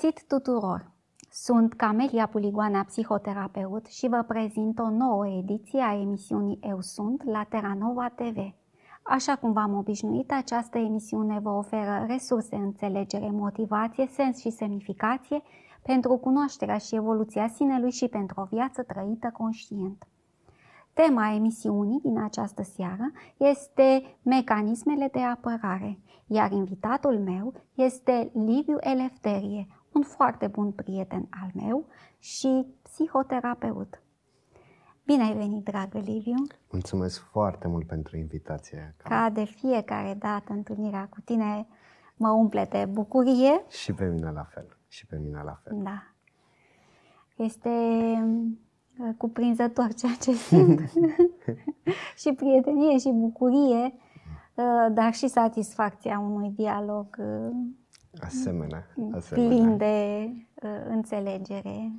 găsit tuturor! Sunt Camelia Puligoana, psihoterapeut și vă prezint o nouă ediție a emisiunii Eu Sunt la Terranova TV. Așa cum v-am obișnuit, această emisiune vă oferă resurse, înțelegere, motivație, sens și semnificație pentru cunoașterea și evoluția sinelui și pentru o viață trăită conștient. Tema emisiunii din această seară este mecanismele de apărare, iar invitatul meu este Liviu Elefterie, un foarte bun prieten al meu și psihoterapeut. Bine ai venit, dragă Liviu! Mulțumesc foarte mult pentru invitație. Ca de fiecare dată întâlnirea cu tine mă umple de bucurie. Și pe mine la fel. Și pe mine la fel. Da. Este uh, cuprinzător ceea ce simt. și prietenie și bucurie, uh, dar și satisfacția unui dialog uh, asemenea, asemenea. plin de înțelegere.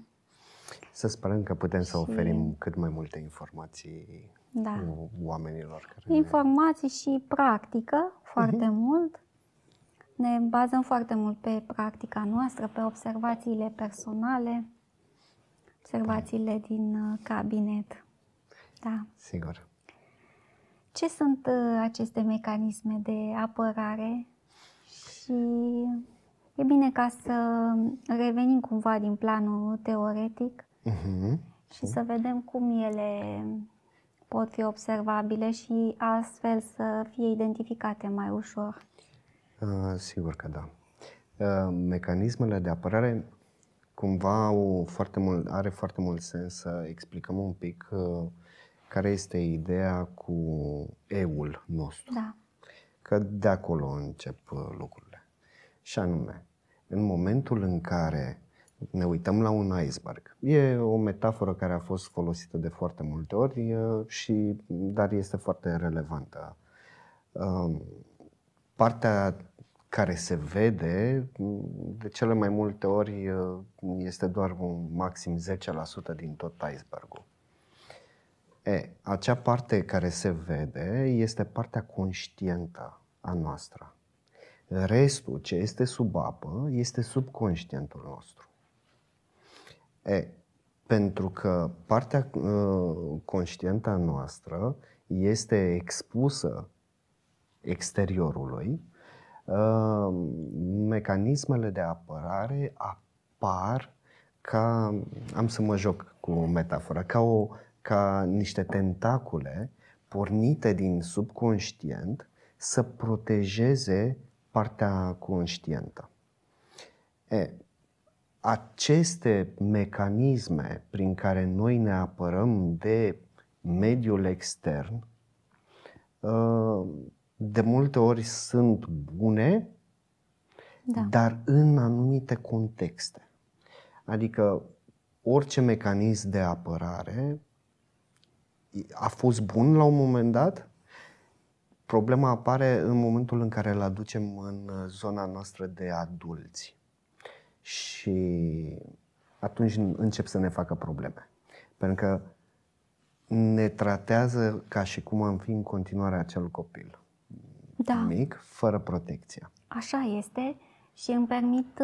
Să sperăm că putem și... să oferim cât mai multe informații da. oamenilor. Care informații ne... și practică, foarte uh-huh. mult. Ne bazăm foarte mult pe practica noastră, pe observațiile personale, observațiile da. din uh, cabinet. Da. Sigur. Ce sunt uh, aceste mecanisme de apărare? Și e bine ca să revenim cumva din planul teoretic uh-huh. și să vedem cum ele pot fi observabile și astfel să fie identificate mai ușor. Uh, sigur că da. Uh, mecanismele de apărare cumva au foarte mult, are foarte mult sens să explicăm un pic uh, care este ideea cu eul nostru. Da. Că de acolo încep lucrurile. Și anume, în momentul în care ne uităm la un iceberg. E o metaforă care a fost folosită de foarte multe ori, și, dar este foarte relevantă. Partea care se vede, de cele mai multe ori este doar un maxim 10% din tot icebergul. E, acea parte care se vede este partea conștientă a noastră. Restul, ce este sub apă, este subconștientul nostru. E, pentru că partea uh, conștientă a noastră este expusă exteriorului, uh, mecanismele de apărare apar ca, am să mă joc cu o metaforă, ca, o, ca niște tentacule pornite din subconștient să protejeze partea conștientă. E, aceste mecanisme prin care noi ne apărăm de mediul extern, uh, de multe ori sunt bune, da. dar în anumite contexte. Adică orice mecanism de apărare a fost bun la un moment dat, problema apare în momentul în care îl aducem în zona noastră de adulți și atunci încep să ne facă probleme. Pentru că ne tratează ca și cum am fi în continuare acel copil da. mic, fără protecție. Așa este și îmi permit,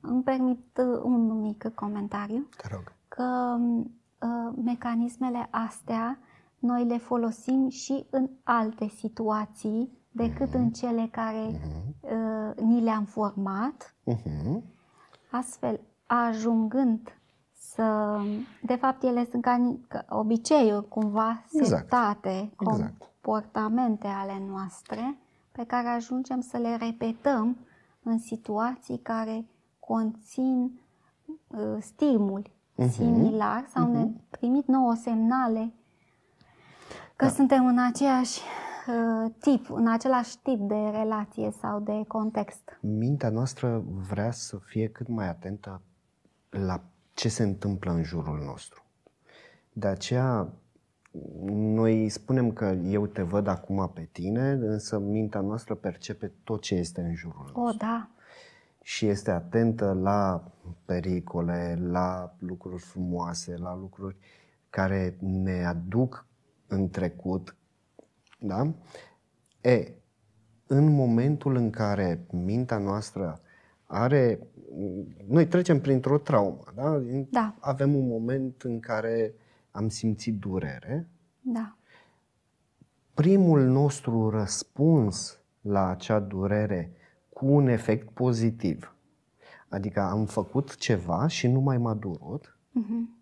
îmi permit un mic comentariu. Te rog. Că uh, mecanismele astea noi le folosim și în alte situații decât uh-huh. în cele care uh-huh. uh, ni le-am format. Uh-huh astfel ajungând să... De fapt, ele sunt ca, ca obiceiuri cumva exact. setate, comportamente exact. ale noastre, pe care ajungem să le repetăm în situații care conțin uh, stimuli uh-huh. similari sau uh-huh. ne trimit nouă semnale că da. suntem în aceeași Uh, tip, în același tip de relație sau de context. Mintea noastră vrea să fie cât mai atentă la ce se întâmplă în jurul nostru. De aceea noi spunem că eu te văd acum pe tine, însă mintea noastră percepe tot ce este în jurul nostru. O, da. Și este atentă la pericole, la lucruri frumoase, la lucruri care ne aduc în trecut da? E, în momentul în care mintea noastră are... Noi trecem printr-o traumă, da? Da. Avem un moment în care am simțit durere. Da. Primul nostru răspuns la acea durere cu un efect pozitiv, adică am făcut ceva și nu mai m-a durut, Mhm.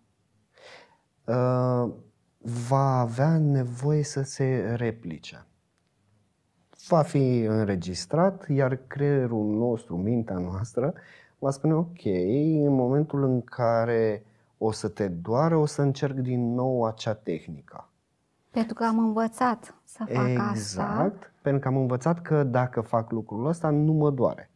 uh, va avea nevoie să se replice. Va fi înregistrat, iar creierul nostru, mintea noastră, va spune ok, în momentul în care o să te doară, o să încerc din nou acea tehnică. Pentru că am învățat să fac asta. Exact, pentru că am învățat că dacă fac lucrul ăsta, nu mă doare.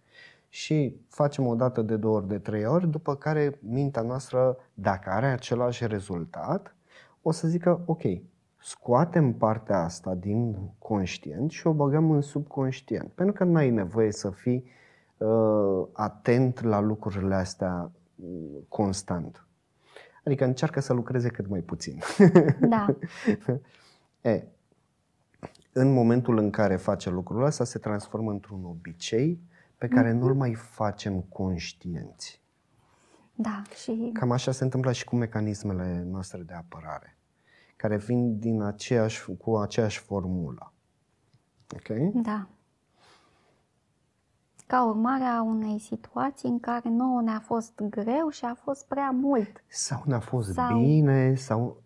Și facem o dată de două ori, de trei ori, după care mintea noastră, dacă are același rezultat, o să zică, ok, scoatem partea asta din conștient și o băgăm în subconștient. Pentru că nu ai nevoie să fii uh, atent la lucrurile astea uh, constant. Adică încearcă să lucreze cât mai puțin. Da. E, în momentul în care face lucrul ăsta, se transformă într-un obicei pe care nu-l mai facem conștienți. Da. Și Cam așa se întâmplă și cu mecanismele noastre de apărare, care vin din aceeași, cu aceeași formulă. Ok? Da. Ca urmare a unei situații în care nouă ne-a fost greu și a fost prea mult. Sau ne-a fost Sau- bine, sau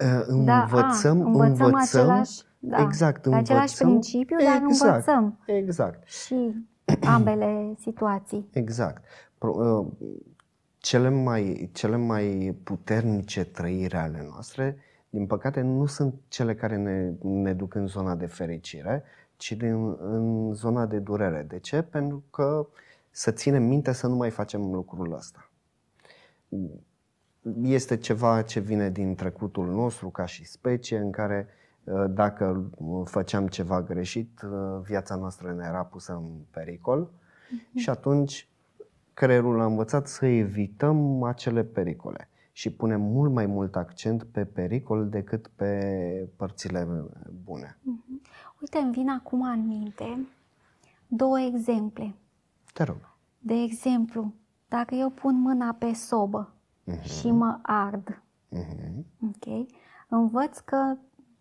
uh, Da, învățăm, a, învățăm același, da, exact, pe același învățăm- principiu, dar exact, învățăm Exact. și ambele situații. Exact. Pro- uh, Cele mai, cele mai puternice trăiri ale noastre, din păcate, nu sunt cele care ne, ne duc în zona de fericire, ci din, în zona de durere. De ce? Pentru că să ținem minte să nu mai facem lucrul ăsta. Este ceva ce vine din trecutul nostru ca și specie, în care uh, dacă făceam ceva greșit, uh, viața noastră ne era pusă în pericol și atunci creierul a învățat să evităm acele pericole și punem mult mai mult accent pe pericol decât pe părțile bune. Uite, îmi vin acum în minte două exemple. Te rog. De exemplu, dacă eu pun mâna pe sobă și mă ard, Mhm. ok? Învăț că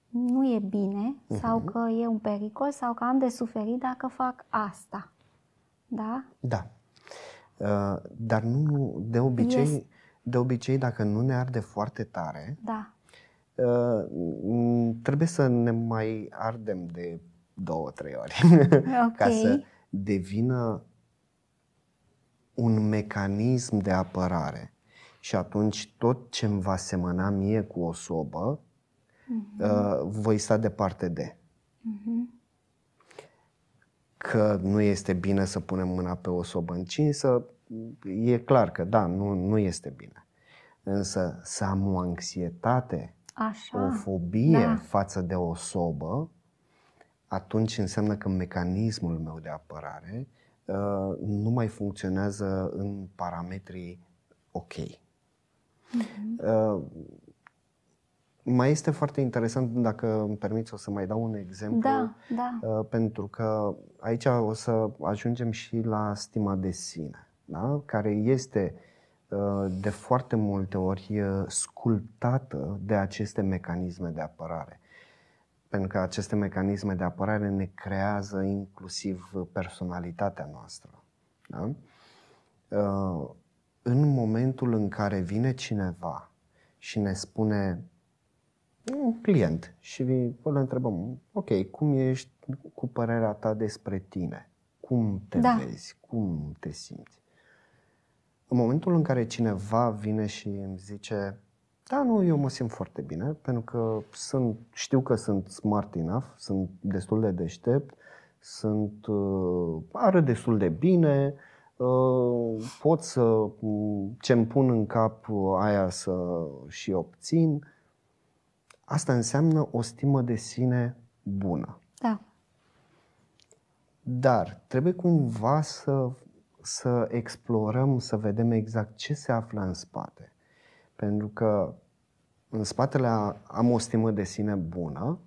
nu e bine sau că e un pericol sau că am de suferit dacă fac asta. Da? Da. Uh, Dar nu, de obicei, Este- de obicei, dacă nu ne arde foarte tare, Da. uh, m, trebuie să ne mai ardem de două, trei ori Ok. ca să devină un mecanism de apărare. Și atunci tot ce îmi va semăna mie cu o sobă, uh, voi sta departe de. Că nu este bine să punem mâna pe o sobă încinsă, e clar că da, nu, nu este bine. Însă să am o anxietate, Așa. o fobie da. față de o sobă, atunci înseamnă că mecanismul meu de apărare uh, nu mai funcționează în parametrii ok. Uh, mai este foarte interesant, dacă îmi permiți, o să mai dau un exemplu. Da, da. Uh, pentru că aici o să ajungem și la stima de sine, da? care este uh, de foarte multe ori uh, sculptată de aceste mecanisme de apărare. Pentru că aceste mecanisme de apărare ne creează inclusiv personalitatea noastră. Da? Uh, În momentul în care vine cineva și ne spune un client și îl întrebăm, ok, cum ești cu părerea ta despre tine? Cum te Da. vezi? Cum te simți? În momentul în care cineva vine și îmi zice, da, nu, eu mă simt foarte bine, pentru că sunt, știu că sunt smart enough, sunt destul de deștept, sunt, uh, ară destul de bine, uh, pot să, ce îmi pun în cap uh, aia să și obțin, Asta înseamnă o stimă de sine bună. Da. Dar trebuie cumva să, să explorăm, să vedem exact ce se află în spate. Pentru că în spatele a, am o stimă de sine bună,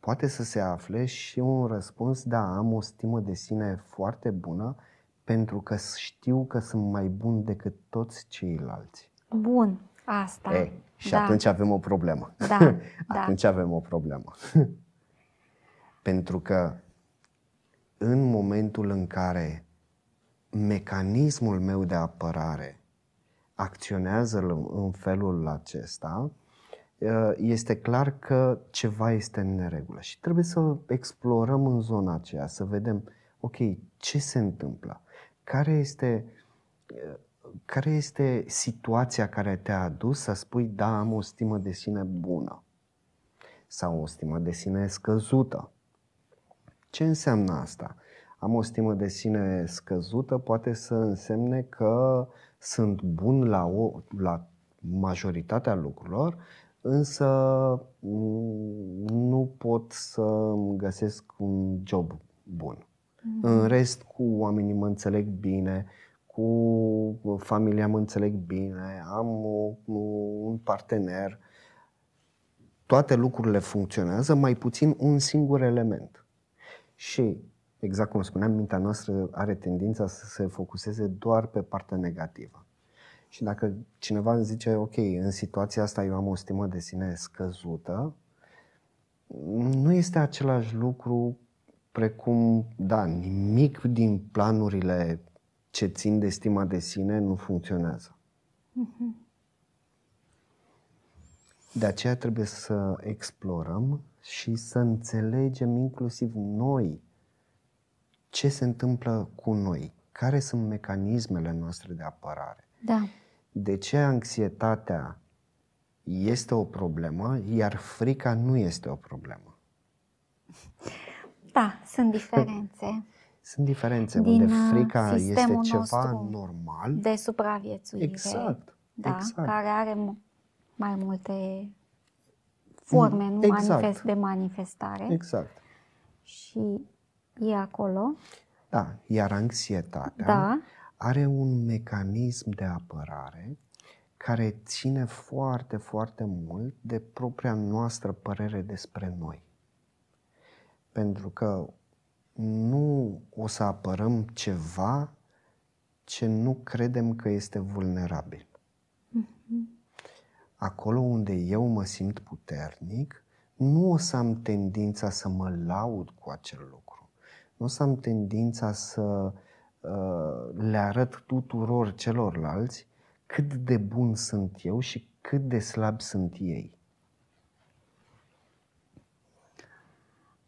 poate să se afle și un răspuns, da, am o stimă de sine foarte bună pentru că știu că sunt mai bun decât toți ceilalți. Bun, asta. E, și da. atunci avem o problemă. Da, da. atunci avem o problemă. pentru că în momentul în care mecanismul meu de apărare acționează în felul acesta, este clar că ceva este în neregulă și trebuie să explorăm în zona aceea, să vedem, ok, ce se întâmplă, care este, care este situația care te-a adus să spui, da, am o stimă de sine bună sau o stimă de sine scăzută. Ce înseamnă asta? Am o stimă de sine scăzută poate să însemne că sunt bun la, o, la majoritatea lucrurilor, însă mm, nu pot să găsesc un job bun. Mm-hmm. În rest, cu oamenii mă înțeleg bine, cu familia mă înțeleg bine, am un partener, toate lucrurile funcționează, mai puțin un singur element. Și, exact cum spuneam, mintea noastră are tendința să se focuseze doar pe partea negativă. Și dacă cineva îmi zice, ok, în situația asta eu am o stimă de sine scăzută, nu este același lucru precum, da, nimic din planurile ce țin de stima de sine nu funcționează. Mm-hmm. De aceea trebuie să explorăm și să înțelegem inclusiv noi ce se întâmplă cu noi, care sunt mecanismele noastre de apărare. Da. De ce anxietatea este o problemă, iar frica nu este o problemă? Da, sunt diferențe. Sunt diferențe Din unde uh, frica este ceva normal. De supraviețuire. Exact. Da, exact. care are mai multe forme nu exact. manifest de manifestare. Exact. Și e acolo. Da, iar anxietatea da. are un mecanism de apărare care ține foarte, foarte mult de propria noastră părere despre noi. Pentru că nu o să apărăm ceva ce nu credem că este vulnerabil. Mm-hmm acolo unde eu mă simt puternic, nu o să am tendința să mă laud cu acel lucru. Nu o să am tendința să uh, le arăt tuturor celorlalți cât de bun sunt eu și cât de slab sunt ei.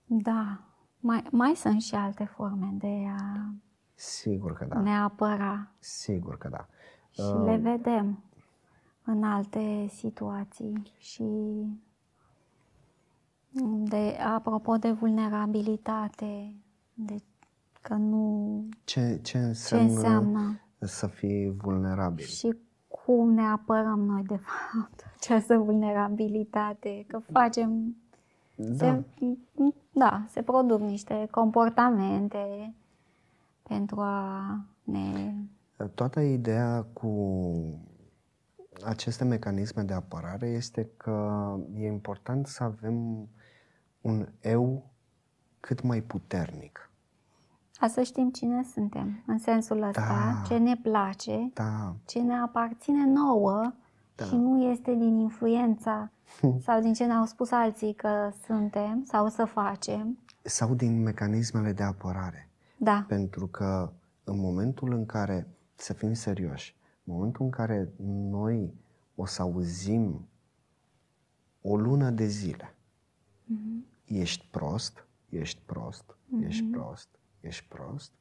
Da, mai, mai sunt și alte forme de a Sigur că da. ne apăra. Sigur că da. Și uh, le vedem în alte situații și de, apropo de vulnerabilitate, de că nu... Ce, ce, înseamnă ce înseamnă să fii vulnerabil? Și cum ne apărăm noi, de fapt, această vulnerabilitate, că facem... Da. Se, da, se produc niște comportamente pentru a ne... Toată ideea cu aceste mecanisme de apărare este că e important să avem un eu cât mai puternic. Ca să știm cine suntem, în sensul ăsta, da, ce ne place, da. ce ne aparține nouă da. și nu este din influența sau din ce ne-au spus alții că suntem sau să facem. Sau din mecanismele de apărare. Da. Pentru că în momentul în care, să fim serioși, în momentul în care noi o să auzim o lună de zile, mm-hmm. ești prost, ești prost, mm-hmm. ești prost, ești prost,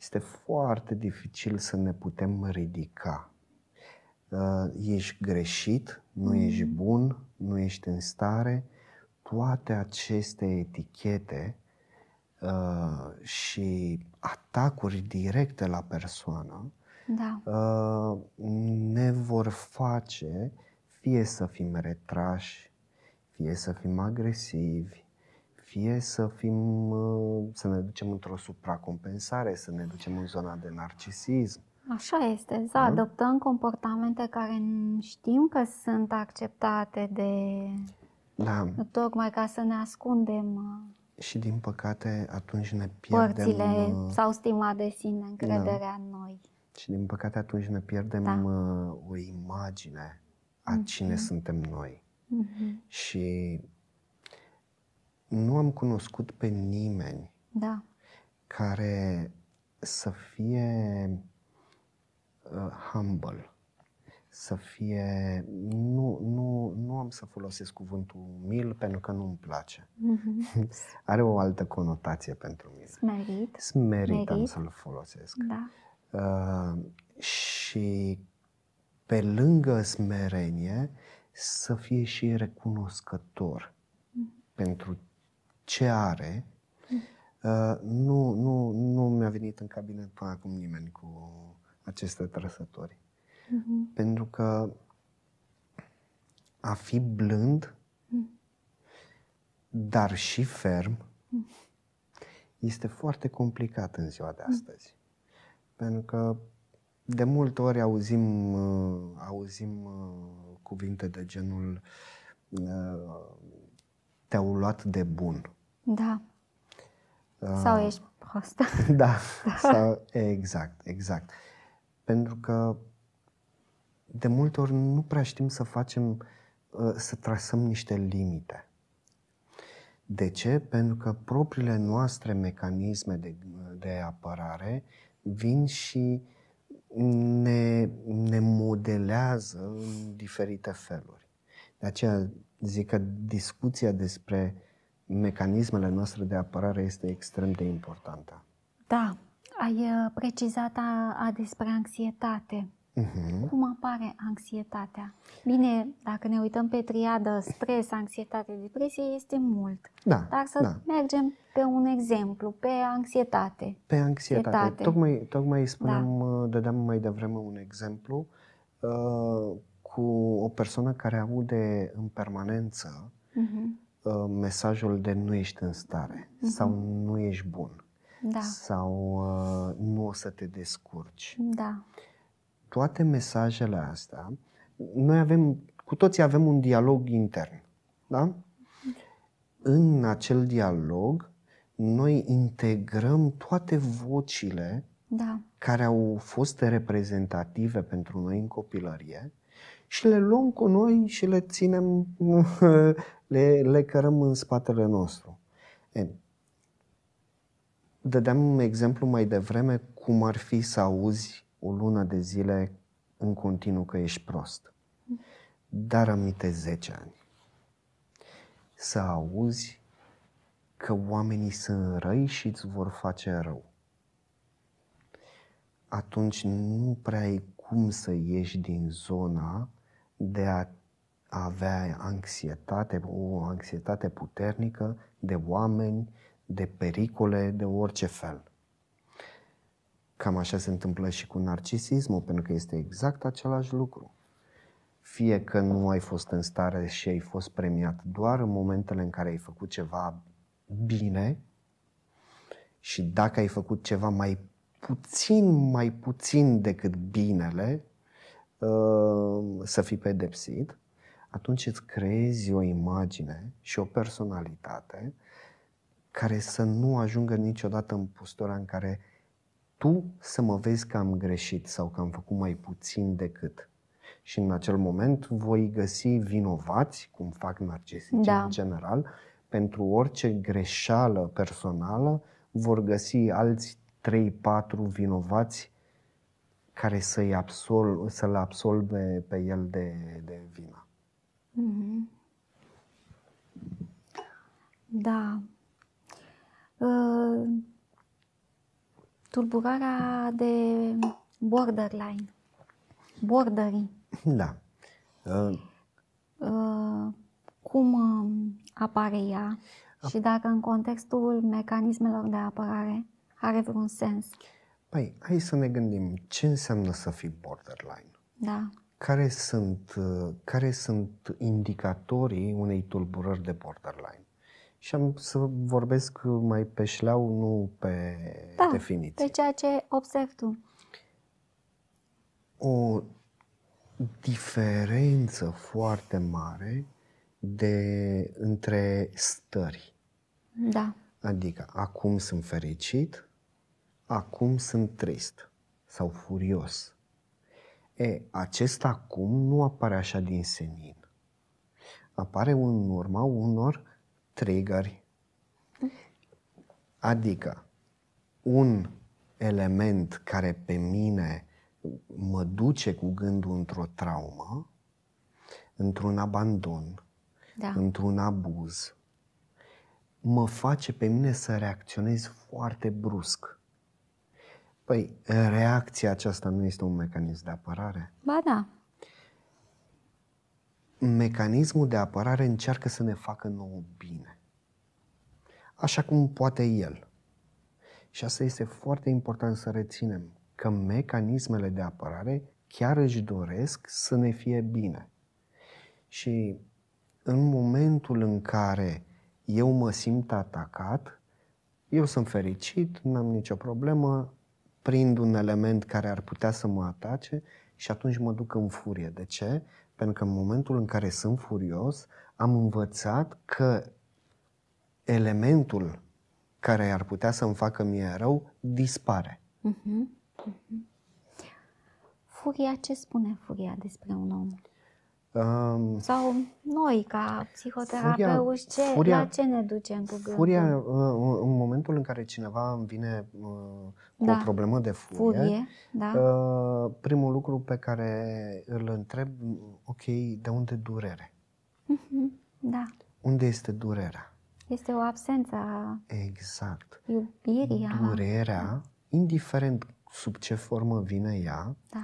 este foarte dificil să ne putem ridica. Uh, ești greșit, nu mm-hmm. ești bun, nu ești în stare. Toate aceste etichete uh, și atacuri directe la persoană da. Uh, ne vor face fie să fim retrași, fie să fim agresivi, fie să fim, uh, să ne ducem într-o supracompensare, să ne ducem în zona de narcisism. Așa este, să adoptăm comportamente care știm că sunt acceptate de... Da. Tocmai ca să ne ascundem Și din păcate atunci ne pierdem... Părțile uh, sau stima de sine, încrederea în noi. Și din păcate atunci ne pierdem Da. uh, o imagine a cine suntem noi. Mhm. Și nu am cunoscut pe nimeni Da. care să fie uh, humble, să fie... Nu, nu, nu am să folosesc cuvântul umil pentru că nu-mi place. Mhm. Are o altă conotație pentru mine. Smerit. Smerit am Merit. să-l folosesc. Da. Uh, și pe lângă smerenie să fie și recunoscător pentru ce are. Uh, nu, nu, nu mi-a venit în cabinet până acum nimeni cu aceste trăsători. Mhm. Pentru că a fi blând, dar și ferm, este foarte complicat în ziua de astăzi. Pentru că de multe ori auzim, uh, auzim uh, cuvinte de genul uh, te-au luat de bun. Da. Uh, Sau ești prost. da, sau, exact, exact. Pentru că de multe ori nu prea știm să facem, uh, să trasăm niște limite. De ce? Pentru că propriile noastre mecanisme de, de apărare vin și ne, ne modelează în diferite feluri. De aceea zic că discuția despre mecanismele noastre de apărare este extrem de importantă. Da. Ai uh, precizat a, a despre anxietate. Uh-huh. Cum apare anxietatea? Bine, dacă ne uităm pe triadă stres, anxietate, depresie, este mult. Da, Dar să da. mergem pe un exemplu, pe anxietate. Pe anxietate. Anxietate. Tocmai, tocmai spuneam, da. dădeam mai devreme un exemplu uh, cu o persoană care aude în permanență Mhm. uh, mesajul de nu ești în stare sau nu ești bun Da, sau uh, nu o să te descurci. da, Toate mesajele astea, noi avem, cu toții avem un dialog intern, da? În acel dialog, noi integrăm toate vocile da, care au fost reprezentative pentru noi în copilărie și le luăm cu noi și le ținem, le, le cărăm în spatele nostru. E, dădeam un exemplu mai devreme cum ar fi să auzi o lună de zile în continuu că ești prost. Dar aminte 10 ani. Să auzi că oamenii sunt răi și îți vor face rău atunci nu prea ai cum să ieși din zona de a avea anxietate, o anxietate puternică de oameni, de pericole, de orice fel. Cam așa se întâmplă și cu narcisismul, pentru că este exact același lucru. Fie că nu ai fost în stare și ai fost premiat doar în momentele în care ai făcut ceva bine, și dacă ai făcut ceva mai puțin, mai puțin decât binele, uh, să fii pedepsit, atunci îți creezi o imagine și o personalitate care să nu ajungă niciodată în postura în care tu să mă vezi că am greșit sau că am făcut mai puțin decât. Și în acel moment voi găsi vinovați, cum fac narcisicii Da. în general, pentru orice greșeală personală vor găsi alți 3-4 vinovați care să-i absol- să-l absolve pe el de, de vină. Mhm. Da. Uh, tulburarea de borderline. Borderii. Da. Uh, Uh, cum uh, apare ea și dacă în contextul mecanismelor de apărare are vreun sens. Păi, hai să ne gândim ce înseamnă să fii borderline. Da. Care sunt, uh, care sunt indicatorii unei tulburări de borderline? Și am să vorbesc mai pe șleau, nu pe Da, definiție. pe ceea ce observi tu. o diferență foarte mare de între stări. Da. Adică acum sunt fericit, acum sunt trist sau furios. E, acest acum nu apare așa din senin. Apare în urma unor triggeri. Adică un element care pe mine mă duce cu gândul într-o traumă, într-un abandon, Da. într-un abuz, mă face pe mine să reacționez foarte brusc. Păi, reacția aceasta nu este un mecanism de apărare. Ba da. Mecanismul de apărare încearcă să ne facă nouă bine. Așa cum poate el. Și asta este foarte important să reținem, că mecanismele de apărare chiar își doresc să ne fie bine. Și în momentul în care eu mă simt atacat, eu sunt fericit, n-am nicio problemă, prind un element care ar putea să mă atace și atunci mă duc în furie. De ce? Pentru că în momentul în care sunt furios, am învățat că elementul care ar putea să-mi facă mie rău dispare. Mhm. Mhm. Furia, ce spune furia despre un om? Um, Sau noi, ca psihoterapeuți, ce, furia- la ce ne ducem cu gândul? Furia, uh, în momentul în care cineva îmi vine uh, cu Da. o problemă de furie, Furie, da? uh, primul lucru pe care îl întreb, ok, de unde durere? Mhm. Da. Unde este durerea? Este o absență a Exact. iubirii, a... Durerea, indiferent sub ce formă vine ea, Da.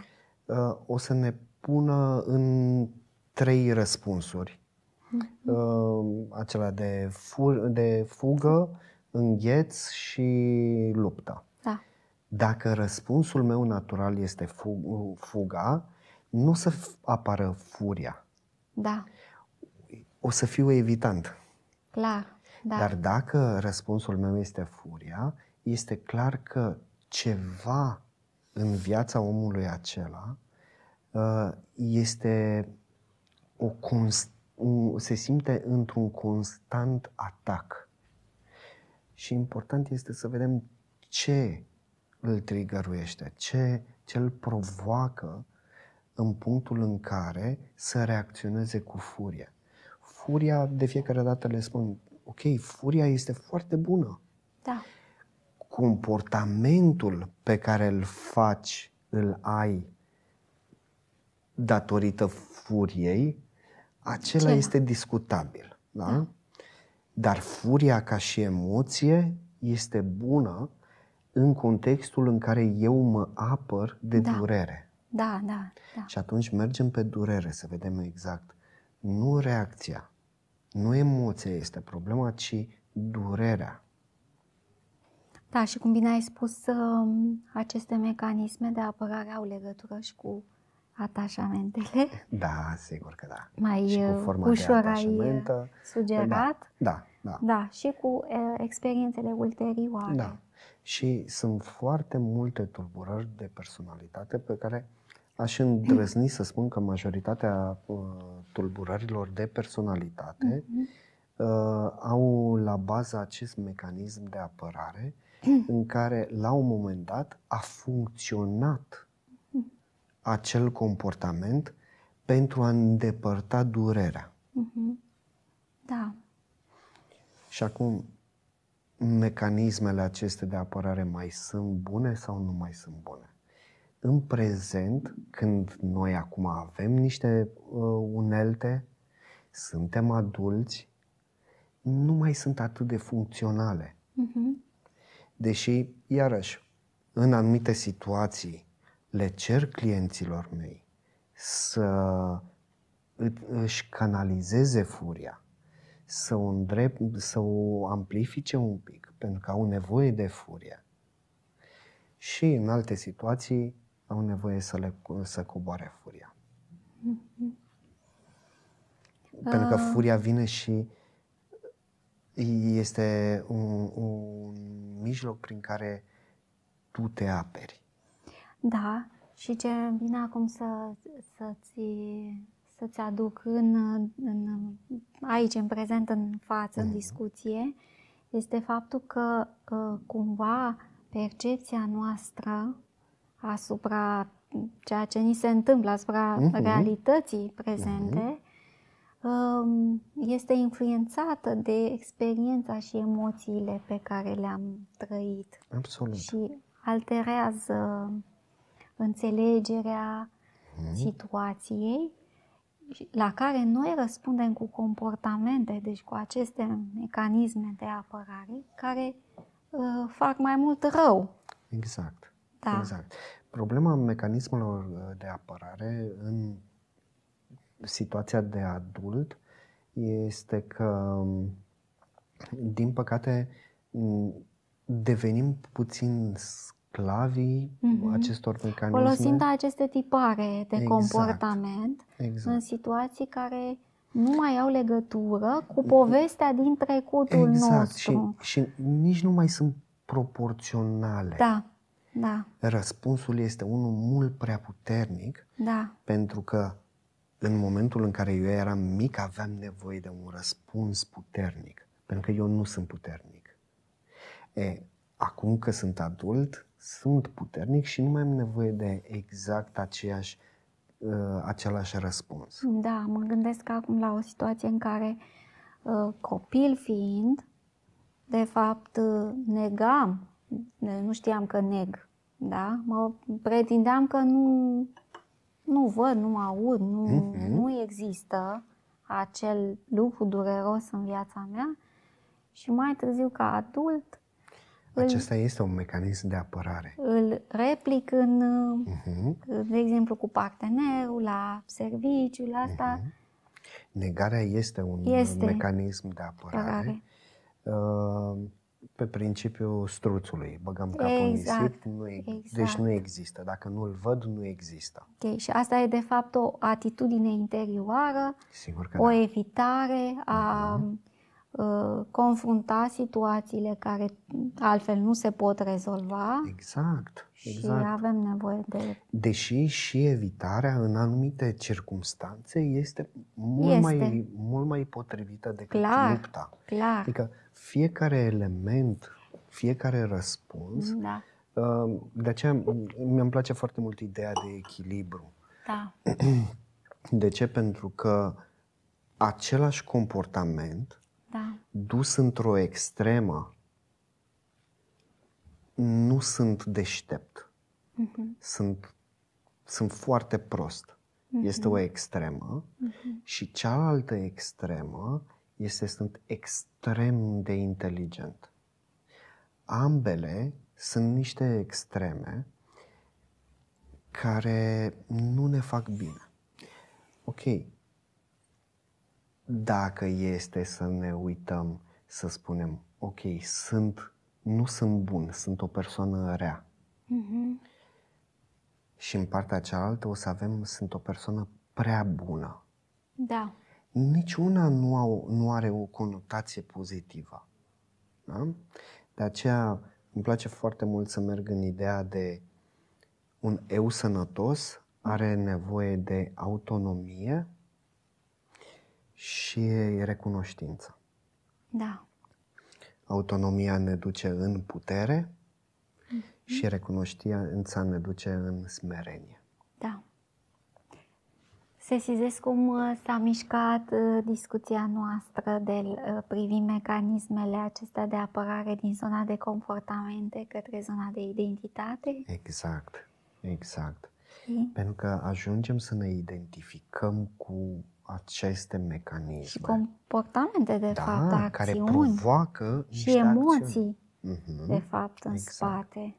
uh, o să ne pună în trei răspunsuri. Uh, acela de, fu- de fugă, îngheț și luptă. Da. Dacă răspunsul meu natural este fu- fuga, nu o să f- apară furia. Da. O să fiu evitant. Clar. Da. Dar dacă răspunsul meu este furia, este clar că ceva în viața omului acela uh, este o const- un- se simte într-un constant atac. Și important este să vedem ce îl trigăruiește, ce, ce îl provoacă în punctul în care să reacționeze cu furie. Furia, de fiecare dată le spun, ok, furia este foarte bună. Da. Comportamentul pe care îl faci, îl ai datorită furiei, acela Acela. este discutabil. Da? Da. Dar furia ca și emoție este bună în contextul în care eu mă apăr de Da. durere. Da, da, da. Și atunci mergem pe durere să vedem exact. Nu reacția, nu emoția este problema, ci durerea. Da, și cum bine ai spus, um, aceste mecanisme de apărare au legătură și cu atașamentele. Da, sigur că da. Mai și cu uh, forma ușor de ai uh, atașamentă. sugerat. Da, da. Da, și cu uh, experiențele ulterioare. Da. Și sunt foarte multe tulburări de personalitate pe care aș îndrăzni să spun că majoritatea uh, tulburărilor de personalitate Mhm. uh, au la bază acest mecanism de apărare în care la un moment dat a funcționat acel comportament pentru a îndepărta durerea. Mhm. Da, Și acum, mecanismele acestea de apărare mai sunt bune sau nu mai sunt bune? În prezent, când noi acum avem niște uh, unelte, suntem adulți, nu mai sunt atât de funcționale. Mhm. Deși, iarăși, în anumite situații le cer clienților mei să î- își canalizeze furia, să o, îndrept, să o amplifice un pic, pentru că au nevoie de furie. Și în alte situații au nevoie să, le, să coboare furia. Pentru că Ah. furia vine și este un, un mijloc prin care tu te aperi. Da. Și ce îmi vine acum să, să-ți, să-ți aduc în, în, aici, în prezent, în față, în discuție, este faptul că uh, cumva percepția noastră asupra ceea ce ni se întâmplă, asupra uh-huh. realității prezente, uh-huh. este influențată de experiența și emoțiile pe care le-am trăit. Absolut. Și alterează înțelegerea uh-huh. situației la care noi răspundem cu comportamente, deci cu aceste mecanisme de apărare, care uh, fac mai mult rău. Exact. Da. Exact. Problema mecanismelor uh, de apărare în situația de adult este că, din păcate, devenim puțin sclavii mm-hmm. acestor mecanisme. Folosind aceste tipare de exact. comportament exact. în situații care nu mai au legătură cu povestea din trecutul exact. nostru. Și, și nici nu mai sunt proporționale. Da. Da. Răspunsul este unul mult prea puternic, da. pentru că în momentul în care eu eram mic aveam nevoie de un răspuns puternic, pentru că eu nu sunt puternic. E, acum că sunt adult, sunt puternic și nu mai am nevoie de exact aceeași, uh, același răspuns. Da, mă gândesc acum la o situație în care uh, copil fiind, de fapt uh, negam nu știam că neg, da? Mă pretindeam că nu, nu văd, nu aud, nu, mm-hmm. nu există acel lucru dureros în viața mea și mai târziu ca adult acesta îl, este un mecanism de apărare. Îl replic în, uh-huh. de exemplu, cu partenerul, la serviciu, la asta. Uh-huh. Negarea este un este mecanism de apărare. apărare. Uh, pe principiul struțului. Băgăm capul exact. în nisip, nu e, exact. deci nu există. Dacă nu-l văd, nu există. Okay. Și asta e de fapt o atitudine interioară, Sigur că o da. evitare a uh-huh. Confrunta situațiile care altfel nu se pot rezolva. Exact. Și exact. avem nevoie de... Deși și evitarea în anumite circunstanțe este mult, este. Mai, mult mai potrivită decât clar, lupta. Clar. Adică fiecare element, fiecare răspuns. Da. Uh, de aceea mi-mi place foarte mult ideea de echilibru. Da. De ce? Pentru că același comportament da. dus într-o extremă nu sunt deștept. Uh-huh. Sunt, sunt foarte prost. Uh-huh. Este o extremă uh-huh. și cealaltă extremă este sunt extrem de inteligent. Ambele sunt niște extreme care nu ne fac bine. Ok, dacă este să ne uităm, să spunem, ok, sunt, nu sunt bun, sunt o persoană rea. Mm-hmm. Și în partea cealaltă o să avem, sunt o persoană prea bună. Da niciuna nu, au, nu are o conotație pozitivă. Da? De aceea îmi place foarte mult să merg în ideea de un eu sănătos are nevoie de autonomie și recunoștință. Da. Autonomia ne duce în putere mm-hmm. și recunoștința ne duce în smerenie. Da. Sesizez cum uh, s-a mișcat uh, discuția noastră de uh, privi mecanismele acestea de apărare din zona de comportamente către zona de identitate. Exact, exact. Și? Pentru că ajungem să ne identificăm cu aceste mecanisme. Și comportamente, de da, fapt, acțiuni. care provoacă Și emoții, uh-huh. de fapt, în exact. spate.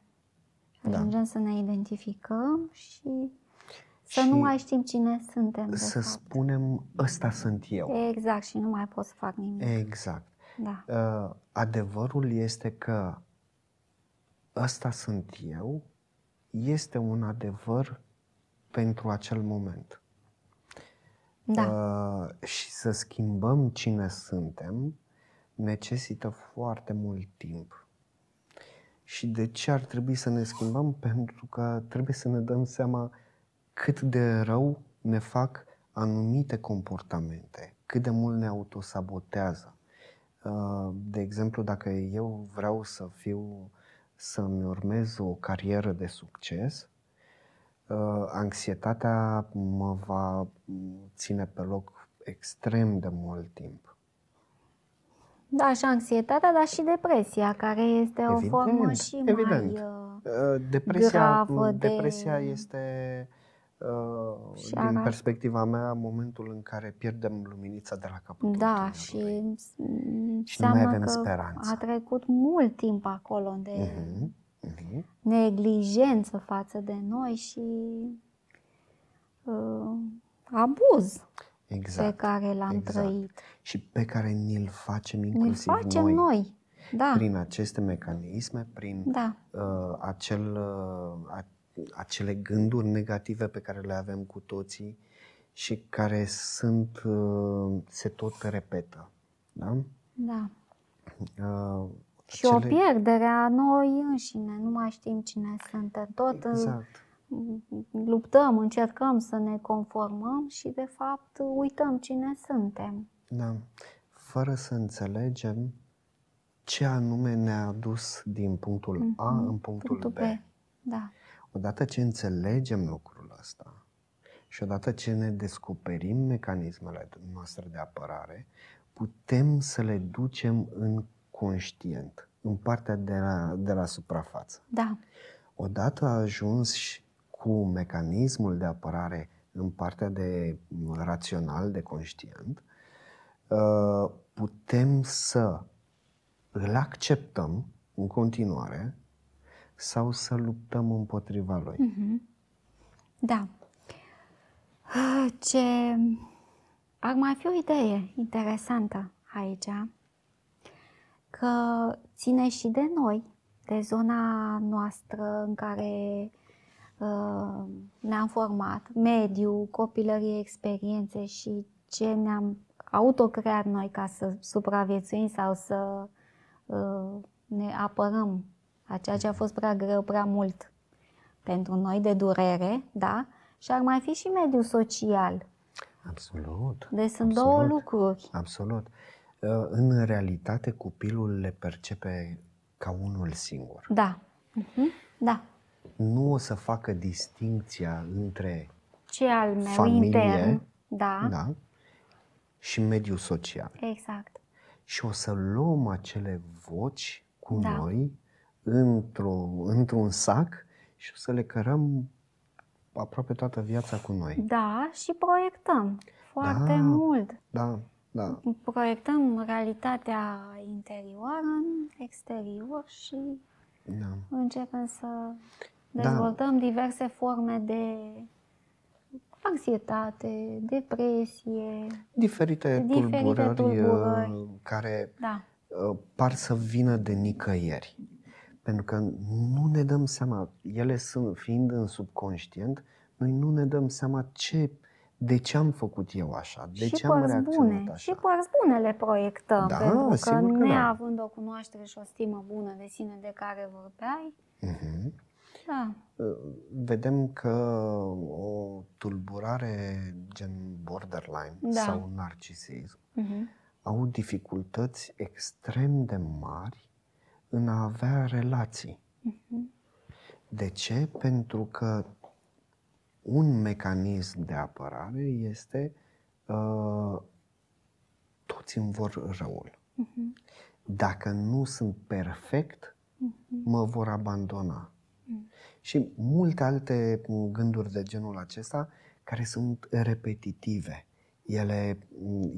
Da. Ajungem da. să ne identificăm și să nu mai știm cine suntem. Să fapt. spunem, ăsta sunt eu. Exact, și nu mai pot să fac nimic. Exact. Da. Uh, adevărul este că ăsta sunt eu este un adevăr pentru acel moment. Da. Uh, și să schimbăm cine suntem necesită foarte mult timp. Și de ce ar trebui să ne schimbăm? Pentru că trebuie să ne dăm seama cât de rău ne fac anumite comportamente, cât de mult ne autosabotează. Uh, de exemplu, dacă eu vreau să fiu, să-mi urmez o carieră de succes, uh, anxietatea mă va ține pe loc extrem de mult timp. Da, și anxietatea, dar și depresia, care este o Evident, formă și evident. mai... uh, Uh, Depresia, gravă de- depresia este, uh, Și din arată- perspectiva mea, momentul în care pierdem luminița de la capătul Da, tunelului. și mai înseamnă avem că speranță. a trecut mult timp acolo de Mhm, mhm. neglijență față de noi și uh, abuz pe Exact. care l-am exact. trăit. Și pe care ni-l facem Ne inclusiv facem noi, noi. Da, prin aceste mecanisme, prin da, uh, acel, uh, a, acele gânduri negative pe care le avem cu toții și care sunt, uh, se tot repetă. Da? da. Uh, Și o pierdere a noi înșine, nu mai știm cine suntem. Tot uh, Exact. luptăm, încercăm să ne conformăm și de fapt uităm cine suntem. Da. Fără să înțelegem ce anume ne-a dus din punctul A Mhm. în punctul, Punctul B. B. Da, Odată ce înțelegem lucrul ăsta și odată ce ne descoperim mecanismele noastre de apărare, putem să le ducem în conștient, în partea de la, de la suprafață. da, Odată ajuns și cu mecanismul de apărare în partea de rațional, de conștient, uh, putem să îl acceptăm în continuare sau să luptăm împotriva lui. Mhm. Da. Ce ar mai fi o idee interesantă aici, că ține și de noi, de zona noastră în care uh, ne-am format, mediu, copilărie, experiențe și ce ne-am autocreat noi ca să supraviețuim sau să uh, ne apărăm a ceea ce a fost prea greu, prea mult pentru noi de durere, da? Și ar mai fi și mediul social. Absolut. Deci sunt Absolut. două lucruri. Absolut. Uh, În realitate, copilul le percepe ca unul singur. Da. Mhm. Da. Nu o să facă distinția între Ce al meu Familie, intern. Da. da, și mediul social. Exact. Și o să luăm acele voci cu Da. noi într-o, într-un sac și o să le cărăm aproape toată viața cu noi. Da, și proiectăm foarte Da. mult. Da, da. Proiectăm realitatea interioară în exterior și da. începem să Da. dezvoltăm diverse forme de anxietate, depresie. Diferite, Diferite tulburări, tulburări. uh, care Da, uh, par să vină de nicăieri. Pentru că nu ne dăm seama, ele sunt, fiind în subconștient, noi nu ne dăm seama ce, de ce am făcut eu așa, de și ce am părți reacționat bune, așa. și părți bune le proiectăm, Da, pentru că sigur că da. neavând o cunoaștere și o stimă bună de sine de care vorbeai, Mhm. da, Uh, Vedem că o tulburare gen borderline Da. sau narcisism mhm, au dificultăți extrem de mari în a avea relații. mhm, De ce? Pentru că un mecanism de apărare este uh, toți îmi vor răul. mhm, Dacă nu sunt perfect, mhm. mă vor abandona. Mm. Și multe alte gânduri de genul acesta care sunt repetitive. Ele,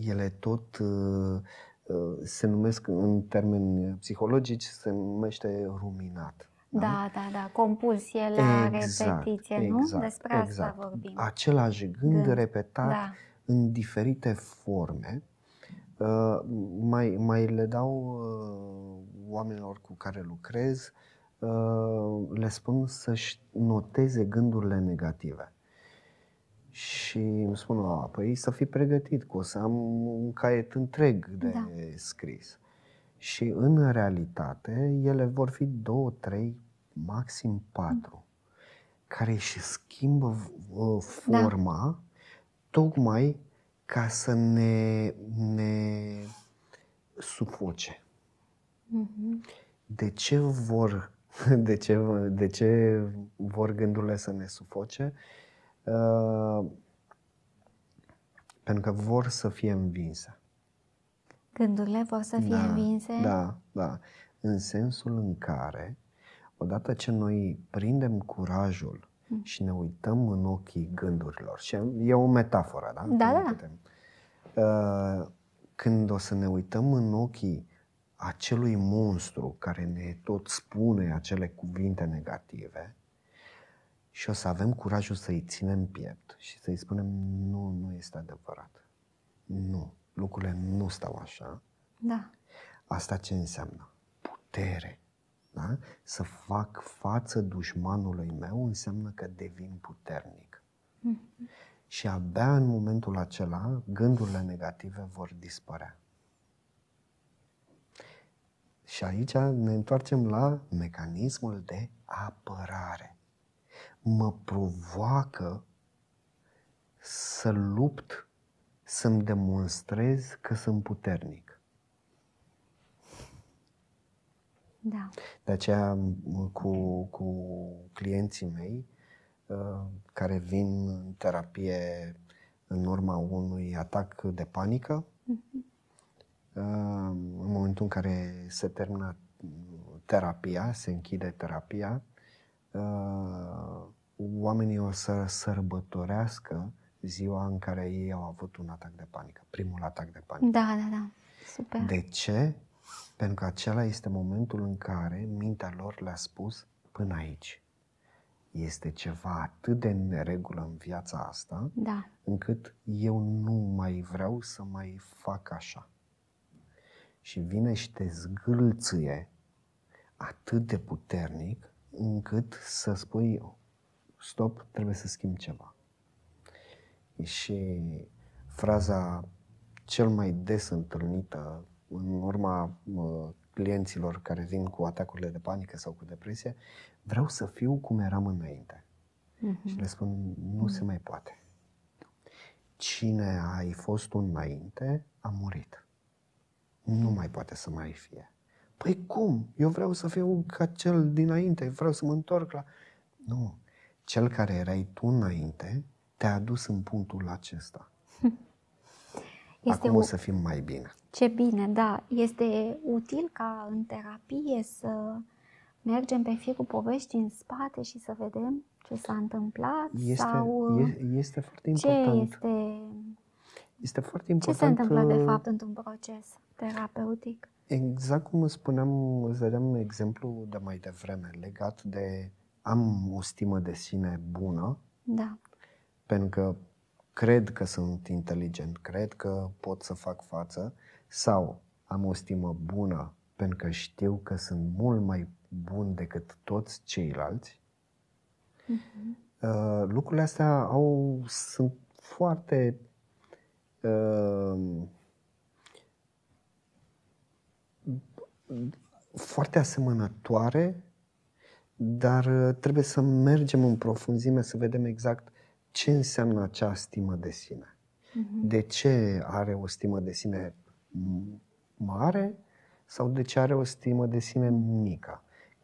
ele tot uh, uh, se numesc în termeni psihologici, se numește ruminat. Da, da, da, compulsie la repetiție, nu? exact, Despre asta exact. vorbim. Același gând, Gând, repetat Da, în diferite forme. Uh, mai, mai le dau uh, oamenilor cu care lucrez, uh, le spun să-și noteze gândurile negative. Și îmi spun, a, păi să fii pregătit, că o să am un caiet întreg de Da. scris. Și în realitate, ele vor fi două, trei, maxim patru, care își schimbă uh, Da. forma tocmai ca să ne, ne sufoce. Mhm. De ce vor, de ce, de ce vor gândurile să ne sufoce? Uh, pentru că vor să fie învinse. Gândurile vor să fie Da, învinse? Da, da. În sensul în care, odată ce noi prindem curajul Mm. și ne uităm în ochii gândurilor, și e o metaforă, da? Da, Nu da. putem. Uh, Când o să ne uităm în ochii acelui monstru care ne tot spune acele cuvinte negative și o să avem curajul să-i ținem piept și să-i spunem nu, nu este adevărat. Nu, lucrurile nu stau așa. Da. Asta ce înseamnă? Putere. Da? Să fac față dușmanului meu înseamnă că devin puternic. Și abia în momentul acela, gândurile negative vor dispărea. Și aici ne întoarcem la mecanismul de apărare. Mă provoacă să lupt, să-mi demonstrez că sunt puternic. Da. De aceea, m- cu, cu clienții mei uh, care vin în terapie în urma unui atac de panică, uh, în momentul în care se termină terapia, se închide terapia, uh, oamenii o să sărbătorească ziua în care ei au avut un atac de panică, primul atac de panică. Da, da, da. Super. De ce? Pentru că acela este momentul în care mintea lor le-a spus până aici. Este ceva atât de neregulă în viața asta, Da. încât eu nu mai vreau să mai fac așa. Și vine și te zgâlțâie atât de puternic încât să spui stop, trebuie să schimb ceva. Și fraza cel mai des întâlnită în urma uh, clienților care vin cu atacurile de panică sau cu depresie, vreau să fiu cum eram înainte. Mhm. Și le spun, nu se mai poate. Cine ai fost tu înainte, a murit. Nu mai poate să mai fie. Păi cum? Eu vreau să fiu ca cel dinainte, vreau să mă întorc la... Nu. Cel care erai tu înainte te-a adus în punctul acesta. Este Acum o... o să fim mai bine. Ce bine, da. Este util ca în terapie să mergem pe firul poveștii în spate și să vedem ce s-a întâmplat Este, sau e- este foarte ce important. este, Este foarte ce important. se întâmplă de uh, fapt într-un proces terapeutic. Exact cum îți spuneam, îți dădeam exemplu de mai devreme, legat de am o stimă de sine bună, Da. Pentru că cred că sunt inteligent, cred că pot să fac față, sau am o stimă bună pentru că știu că sunt mult mai bun decât toți ceilalți. Uh, lucrurile astea au, sunt foarte uh, foarte asemănătoare, dar uh, trebuie să mergem în profunzime să vedem exact ce înseamnă acea stimă de sine. De ce are o stimă de sine m- mare sau de ce are o stimă de sine mică?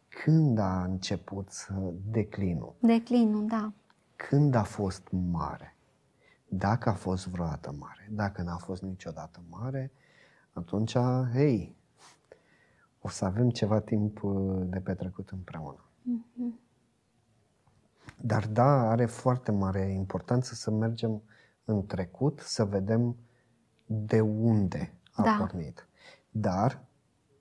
Când a început să declinul? Declinul, da. Când a fost mare? Dacă a fost vreodată mare. Dacă n-a fost niciodată mare, atunci, hei, o să avem ceva timp uh, de petrecut împreună. Dar da, are foarte mare importanță să mergem în trecut, să vedem de unde a Da. pornit. Dar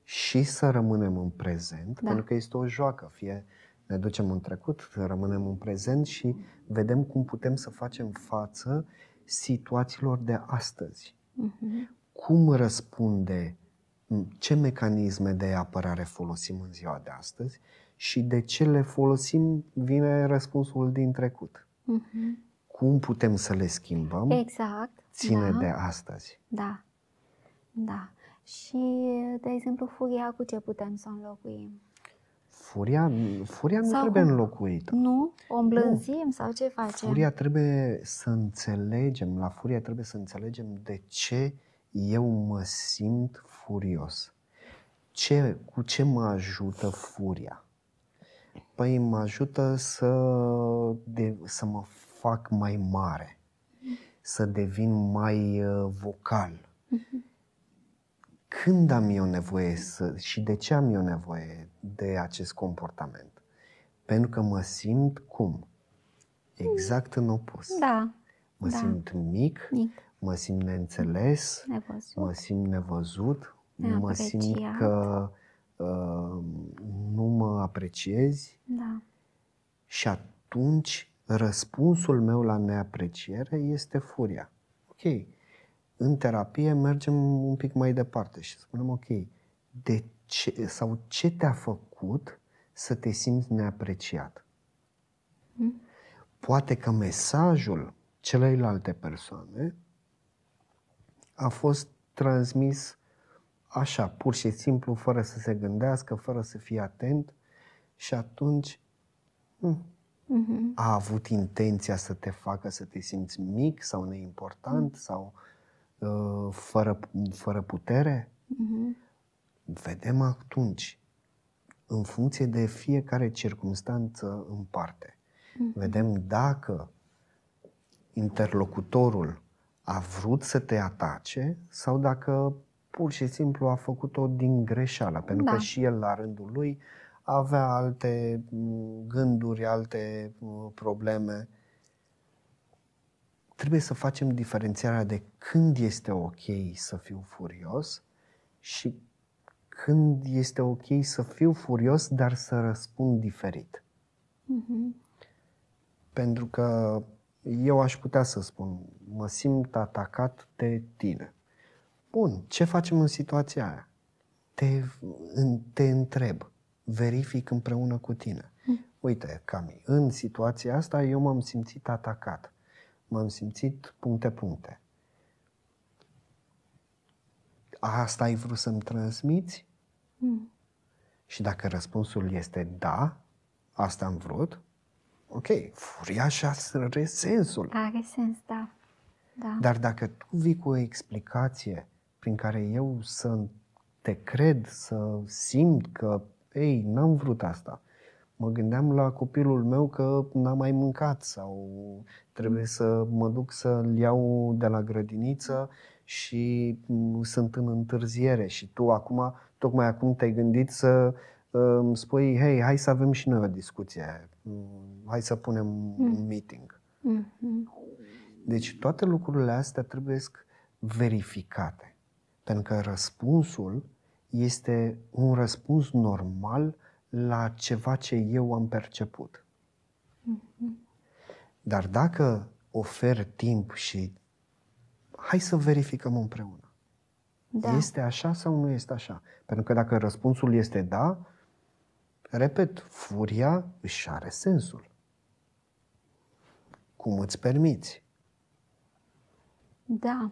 și să rămânem în prezent, Da. pentru că este o joacă, fie ne ducem în trecut, rămânem în prezent și vedem cum putem să facem față situațiilor de astăzi. Mhm. Cum răspunde, ce mecanisme de apărare folosim în ziua de astăzi și de ce le folosim, vine răspunsul din trecut. Mhm. Cum putem să le schimbăm, Exact. ține da. de astăzi. Da. Da. Și, de exemplu, furia cu ce putem să o înlocuim? Furia, furia nu Sau trebuie cum? înlocuită. Nu? O îmblânzim sau ce facem? Furia trebuie să înțelegem, la furia trebuie să înțelegem de ce eu mă simt furios. Ce, cu ce mă ajută furia? Păi mă ajută să, de, să mă fac mai mare, să devin mai uh, vocal. Când am eu nevoie să, și de ce am eu nevoie de acest comportament? Pentru că mă simt cum? Exact în opus. Da. Mă da. simt mic, Mic. mă simt neînțeles, Nevăzut. mă simt nevăzut, mă Neapreciat. simt că uh, nu mă apreciezi Da. și atunci răspunsul meu la neapreciere este furia. Ok, în terapie mergem un pic mai departe și spunem ok, de ce, sau ce te-a făcut să te simți neapreciat? Poate că mesajul celelalte persoane a fost transmis așa, pur și simplu, fără să se gândească, fără să fie atent și atunci hmm, Mhm. a avut intenția să te facă să te simți mic sau neimportant sau uh, fără, fără putere? Mhm. Vedem atunci, în funcție de fiecare circunstanță în parte, vedem dacă interlocutorul a vrut să te atace sau dacă pur și simplu a făcut-o din greșeală, pentru Da. că și el la rândul lui avea alte m, gânduri, alte m, probleme. Trebuie să facem diferențiarea de când este ok să fiu furios și când este ok să fiu furios, dar să răspund diferit. Mhm. Pentru că eu aș putea să spun, mă simt atacat de tine. Bun, ce facem în situația aia? Te, în- te întreb, verific împreună cu tine. Uite, Cami, în situația asta eu m-am simțit atacat. M-am simțit puncte-puncte. Asta ai vrut să-mi transmiți? Mm. Și dacă răspunsul este da, asta am vrut, ok, furia și are sensul. Are sens, da. Da. Dar dacă tu vii cu o explicație prin care eu să te cred, să simt că, ei, n-am vrut asta. Mă gândeam la copilul meu că n-a mai mâncat sau trebuie să mă duc să-l iau de la grădiniță și mm, sunt în întârziere și tu acum, tocmai acum te-ai gândit să uh, îmi spui, hei, hai să avem și noi o discuție, Mm, hai să punem un meeting. Mhm. Deci toate lucrurile astea trebuie verificate. Pentru că răspunsul este un răspuns normal la ceva ce eu am perceput. Dar dacă ofer timp și hai să verificăm împreună. Da. Este așa sau nu este așa? Pentru că dacă răspunsul este da, repet, furia își are sensul. Cum îți permiți? Da.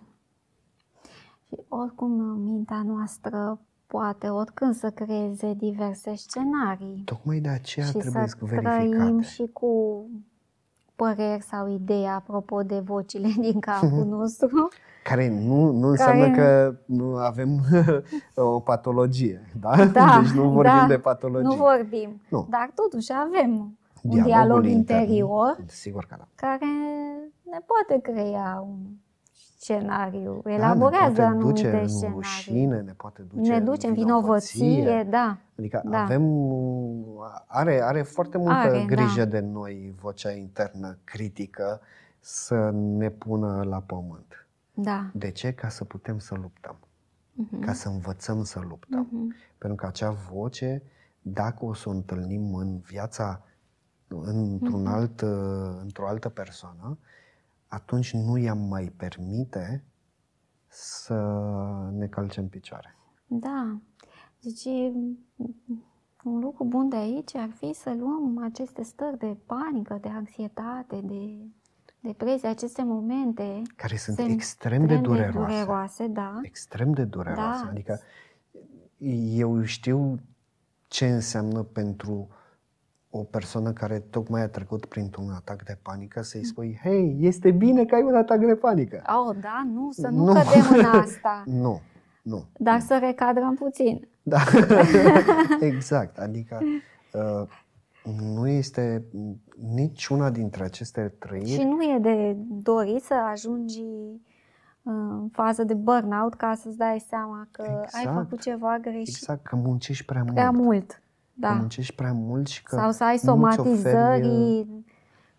Și oricum mintea noastră poate oricând să creeze diverse scenarii Tocmai de aceea și trebuie să verificate. trăim și cu păreri sau idei apropo de vocile din capul nostru. Care nu, nu înseamnă Care- că nu avem o patologie, da? Da, deci nu vorbim da, de patologie. Nu vorbim, Nu. dar totuși avem un Dialogul dialog intern, interior Sigur că da. care ne poate crea un scenariu, Da, ne elaborează poate duce anumite în scenarii. rușine, ne poate duce ne duce în vinovăție. vinovăție, da. Adică Da. avem, are, are foarte multă Are, grijă da. de noi vocea internă critică să ne pună la pământ. Da. De ce? Ca să putem să luptăm. Mhm. Ca să învățăm să luptăm. Mhm. Pentru că acea voce, dacă o să o întâlnim în viața, într-un Mhm. alt, uh, într-o altă persoană, atunci nu i-am mai permite să ne calcem picioare. Da. Deci un lucru bun de aici ar fi să luăm aceste stări de panică, de anxietate, de depresie, aceste momente Care sunt Sunt extrem de dureroase. dureroase da. Extrem de dureroase. Da. Adică eu știu ce înseamnă pentru o persoană care tocmai a trecut printr-un atac de panică să-i spui, hei, este bine că ai un atac de panică. Oh, da, nu, să nu, nu. cădem în asta. nu, nu. Dar să recadrăm puțin. Da, exact. Adică uh, nu este nici una dintre aceste trăiri. Și nu e de dorit să ajungi în fază de burnout ca să-ți dai seama că exact, ai făcut ceva greșit. Exact, că muncești prea, prea mult. Mult. Da. Că muncești prea mult și că Sau să ai somatizări oferi...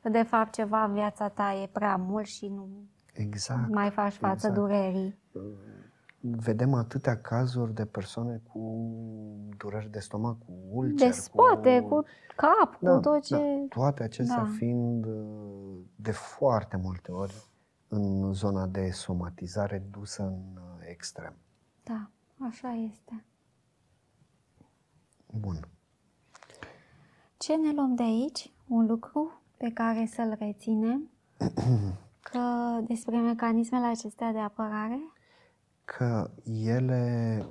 că de fapt ceva în viața ta e prea mult și nu exact, mai faci față exact. durerii. Vedem atâtea cazuri de persoane cu dureri de stomac, cu ulcer, de spate, cu, cu cap, da, cu tot da. ce... Da. Toate acestea da. fiind de foarte multe ori în zona de somatizare dusă în uh, extrem. Da, așa este. Bun. Ce ne luăm de aici? Un lucru pe care să-l reținem? Că despre mecanismele acestea de apărare? Că ele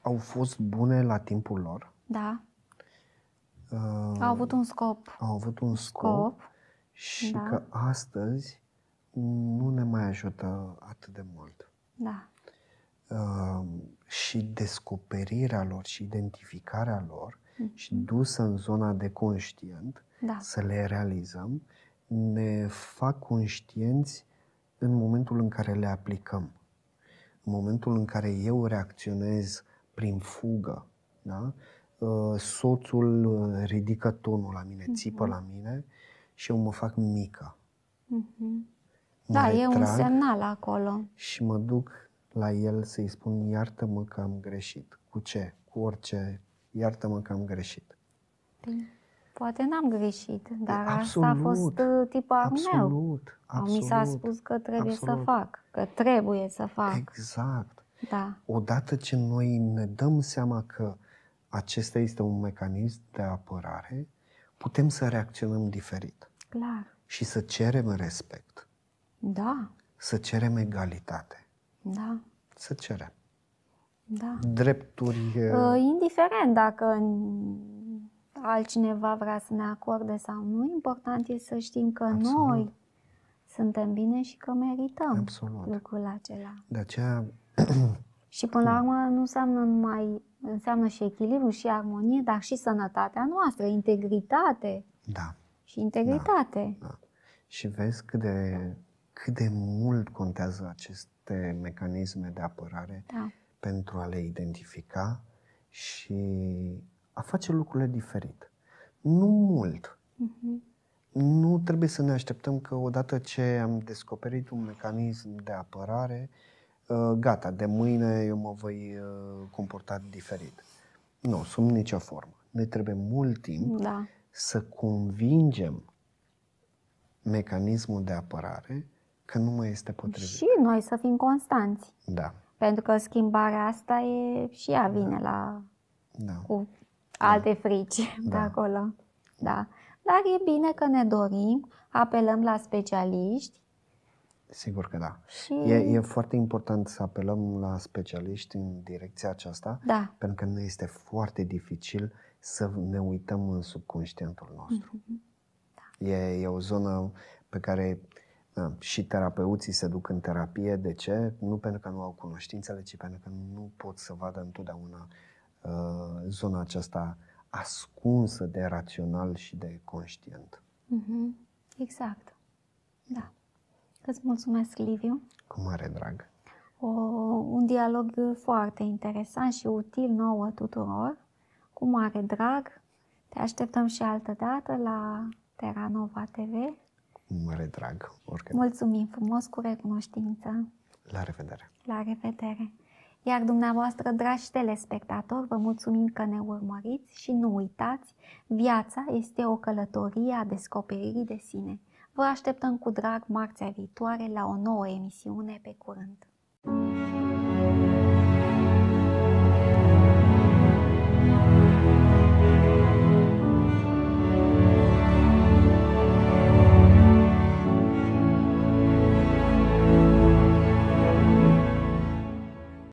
au fost bune la timpul lor. Da. Uh, au avut un scop. Au avut un scop. scop și da. că astăzi nu ne mai ajută atât de mult. Da. Uh, și descoperirea lor și identificarea lor mm-hmm. Și dusă în zona de conștient, da. să le realizăm, ne fac conștienți în momentul în care le aplicăm. În momentul în care eu reacționez prin fugă, da? Uh, soțul ridică tonul la mine, mm-hmm. țipă la mine și eu mă fac mică. Mm-hmm. Da, e un semnal acolo. Și mă duc la el să-i spun, iartă-mă că am greșit. Cu ce? Cu orice. Iartă-mă că am greșit. Poate n-am greșit, dar absolut, asta a fost uh, tipul absolut, meu. Absolut, Mi s-a spus că trebuie absolut. să fac, că trebuie să fac. Exact. Da. Odată ce noi ne dăm seama că acesta este un mecanism de apărare, putem să reacționăm diferit. Clar. Și să cerem respect. Da. Să cerem egalitate. Da. Să cerem. Da. Drepturi. Uh, indiferent dacă altcineva vrea să ne acorde sau nu, important e să știm că Absolut. noi suntem bine și că merităm Absolut. lucrul acela. De aceea... și până la urmă nu înseamnă numai, înseamnă și echilibru și armonie, dar și sănătatea noastră, integritate. Da. Și integritate. Da. da. Și vezi cât de cât de mult contează aceste mecanisme de apărare da. Pentru a le identifica și a face lucrurile diferit. Nu mult. Uh-huh. Nu trebuie să ne așteptăm că odată ce am descoperit un mecanism de apărare, uh, gata, de mâine eu mă voi uh, comporta diferit. Nu, sub nicio formă. Ne trebuie mult timp da. să convingem mecanismul de apărare că nu mai este potrivit. Și noi să fim constanți. Da. Pentru că schimbarea asta e și ea vine da. la da. cu alte da. frici da. de acolo. Da. Dar e bine că ne dorim, apelăm la specialiști. Sigur că da. Și... E, e foarte important să apelăm la specialiști în direcția aceasta, da. pentru că ne este foarte dificil să ne uităm în subconștientul nostru. Mm-hmm. Da. E, e o zonă pe care da, și terapeuții se duc în terapie. De ce? Nu pentru că nu au cunoștințele, ci pentru că nu pot să vadă întotdeauna uh, zona aceasta ascunsă de rațional și de conștient. Mm-hmm. Exact. Da. Îți mulțumesc, Liviu. Cu mare drag. O, un dialog foarte interesant și util nouă tuturor. Cu mare drag. Te așteptăm și altă dată la Terranova TV mare drag. Oricând. Mulțumim frumos cu recunoștință. La revedere. La revedere. Iar dumneavoastră, dragi telespectatori, vă mulțumim că ne urmăriți și nu uitați, viața este o călătorie a descoperirii de sine. Vă așteptăm cu drag marțea viitoare la o nouă emisiune pe curând.